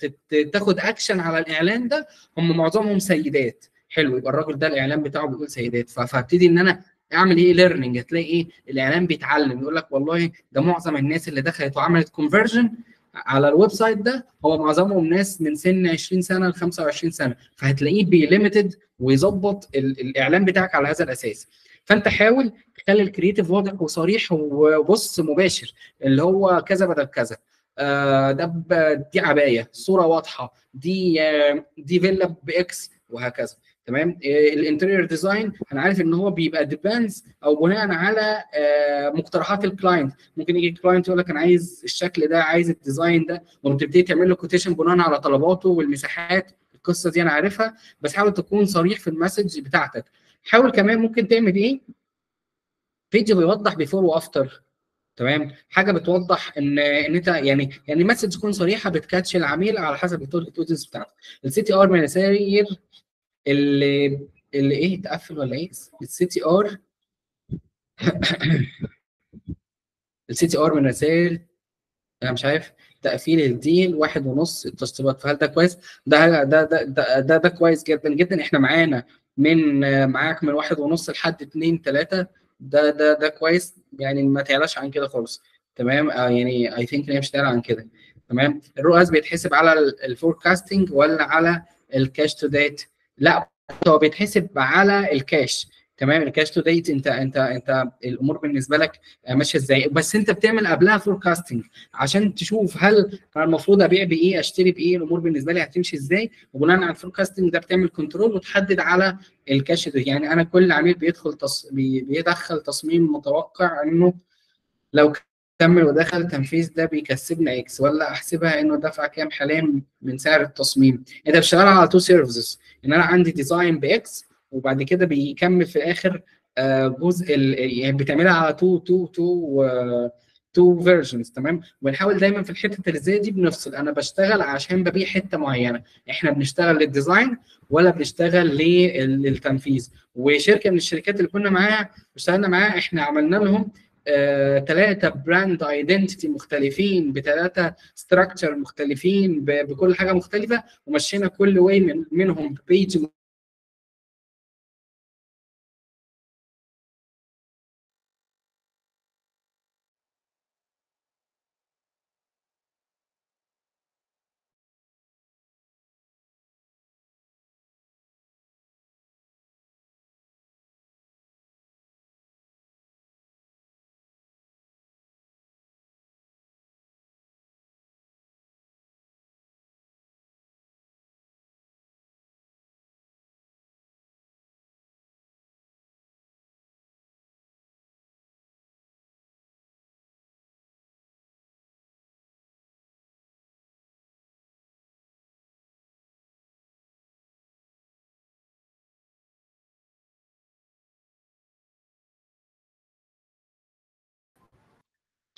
تاخد اكشن على الإعلان ده هم معظمهم سيدات. حلو يبقى الراجل ده الإعلان بتاعه بيقول سيدات. فهبتدي إن أنا اعمل إيه learning هتلاقي إيه؟ الاعلان بيتعلم يقول لك والله ده معظم الناس اللي دخلت وعملت conversion على ال website ده هو معظمهم ناس من سن 20 سنة ل 25 سنة. فهتلاقيه بي limit ويظبط الاعلان بتاعك على هذا الأساس. فأنت حاول تخلي ال creative واضح وصريح وبص مباشر اللي هو كذا بدل كذا. آه ده دي عباية صورة واضحة دي آه دي فيلا ب X وهكذا. تمام؟ ال interior design أنا عارف إن هو بيبقى depends أو بناء على آه مقترحات ال client ممكن يجي ال client يقول لك أنا عايز الشكل ده عايز ال design ده وبتبتدي تعمل له quotation بناء على طلباته والمساحات. القصة دي أنا عارفها بس حاول تكون صريح في ال message بتاعتك. حاول كمان ممكن تعمل إيه؟ فيديو بيوضح before و after تمام؟ حاجة بتوضح إن إن أنت يعني يعني message تكون صريحة بت catch العميل على حسب ال audience بتاعته ال CTR من اللي اللي إيه اتقفل ولا إيه؟ ال CTR. <coughs> ال CTR من الرسائل أنا مش عارف. تقفيل ال deal واحد ونص التشطيبات. فهل ده كويس؟ ده ده ده ده, ده, ده كويس جدا؟ جدا. إحنا معانا من معاك من واحد ونص لحد اتنين تلاتة. ده ده ده كويس. يعني ما تعلاش عن كده خالص. تمام؟ آه يعني I think إن هي مش تعلى عن كده. تمام؟ ال ROAS بيتحسب على ال forecasting ولا على ال cash to date لا هو بيتحسب على الكاش تمام؟ ال cash to date انت انت انت الأمور بالنسبة لك ماشيه إزاي؟ بس انت بتعمل قبلها forecasting عشان تشوف هل أنا المفروض ابيع بإيه اشتري بإيه الأمور بالنسبة لي هتمشي إزاي؟ وبناء على ال forecasting ده بتعمل control وتحدد على الكاش ده يعني أنا كل عميل بيدخل تص... بيدخل تصميم متوقع إنه لو كمل ودخل تنفيذ ده بيكسبنا X ولا أحسبها إنه دفع كام حاليا من سعر التصميم؟ انت بتشتغل على two services إن أنا عندي design packs وبعد كده بيكمل في الآخر آه، جزء يعني بتعملها على two two two two versions تمام؟ ونحاول دايما في الحتة اللي زي دي بنفصل. أنا بشتغل عشان ببيع حتة معينة. إحنا بنشتغل لل design ولا بنشتغل لل- للتنفيذ؟ وشركة من الشركات اللي كنا معاها اشتغلنا معاها إحنا عملنا لهم ثلاثة brand identity مختلفين بثلاثة structure مختلفين بكل حاجة مختلفة ومشينا كل way من منهم page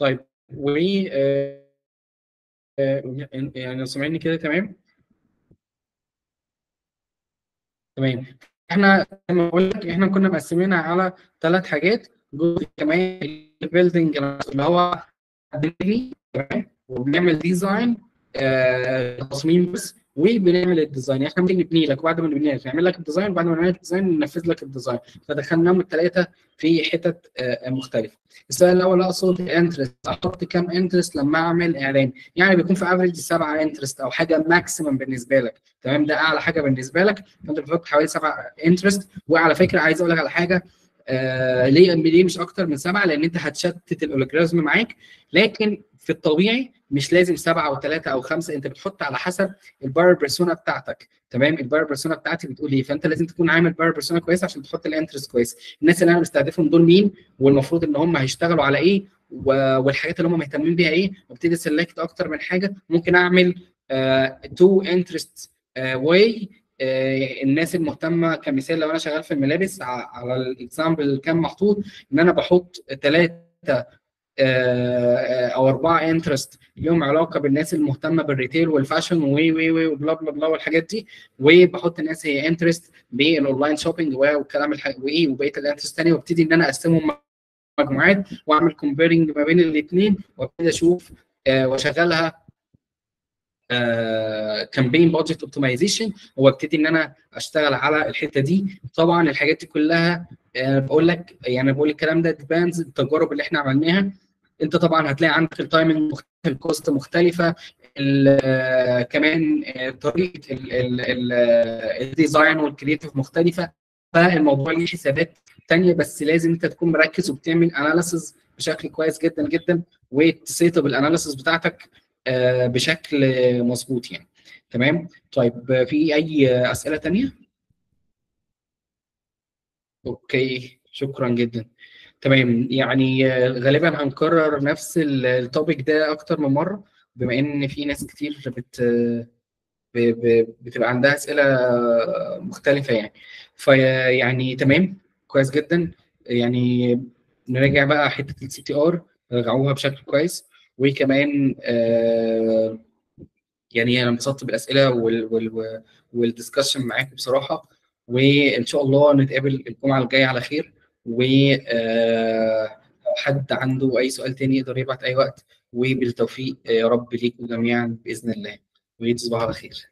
طيب و آه، آه، يعني سامعيني كده تمام؟ تمام. إحنا زي ما بقول لك إحنا كنا مقسمينها على ثلاث حاجات جزء كمان ال building اللي هو تمام وبنعمل design تصميم بس وبنعمل ال design. إحنا بنيجي نبني لك وبعد ما نبني لك نعمل لك ال design وبعد ما نعمل لك ال design ننفذ لك ال design. فدخلناهم الثلاثه في حتت آه مختلفة. السؤال الأول أقصد interest أحط كام interest لما أعمل إعلان. يعني بيكون في average سبعة interest أو حاجة maximum بالنسبة لك. تمام؟ ده أعلى حاجة بالنسبة لك. فأنت بتحط حوالي سبعة interest وعلى فكرة عايز أقول لك على حاجة آه ليه؟ ليه مش أكتر من سبعة؟ لأن أنت هتشتت ال algorithm معاك. لكن في الطبيعي مش لازم سبعة أو ثلاثة أو خمسة أنت بتحط على حسب ال buyer persona بتاعتك. تمام؟ ال buyer persona بتاعتي بتقول إيه؟ فأنت لازم تكون عامل buyer persona كويس عشان تحط ال interest كويس. الناس اللي أنا مستهدفهم دول مين؟ والمفروض إن هم هيشتغلوا على إيه؟ والحاجات اللي هم مهتمين بيها إيه؟ وابتدي select أكتر من حاجة. ممكن أعمل two interest واي الناس المهتمة كمثال لو أنا شغال في الملابس على ال example اللي كان محطوط إن أنا بحط ثلاثة أو اربعه interest ليهم علاقة بالناس المهتمة بال retail وال fashion وي وي وي وبلا بلا بلا والحاجات دي. وبحط ناس هي interest بال online shopping والكلام. وإيه وبقية ال interest الثانية وابتدي إن أنا أقسمهم مجموعات وأعمل comparing ما بين الاثنين وأبتدي أشوف آه وأشغلها campaign budget optimization وأبتدي إن أنا أشتغل على الحتة دي. طبعا الحاجات دي كلها آه بقول لك يعني بقول الكلام ده depends التجارب اللي إحنا عملناها. انت طبعا هتلاقي عندك ال timing مختلف ال cost مختلفة كمان طريقة ال- ال- ال- ال design وال creative مختلفة فالموضوع ليه حسابات تانية بس لازم انت تكون مركز وبتعمل analysis بشكل كويس جدا جدا وتسيط بال analysis بتاعتك آه، بشكل مظبوط يعني. تمام؟ طيب في أي أسئلة تانية؟ okay شكرا جدا. تمام. يعني غالبا هنكرر نفس ال topic ده أكتر من مرة بما إن في ناس كتير بت بتبقى عندها أسئلة مختلفة يعني. فيعني تمام. كويس جدا. يعني نراجع بقى حتة ال CTR راجعوها بشكل كويس. وكمان آه يعني أنا انبسطت بالأسئلة وال وال وال discussion معاكم بصراحة. وإن شاء الله نتقابل الجمعة الجاية على خير. و آه، عنده أي سؤال تاني يقدر يبعت أي وقت. وبالتوفيق يا رب ليكم جميعا بإذن الله. وتصبحوا على خير.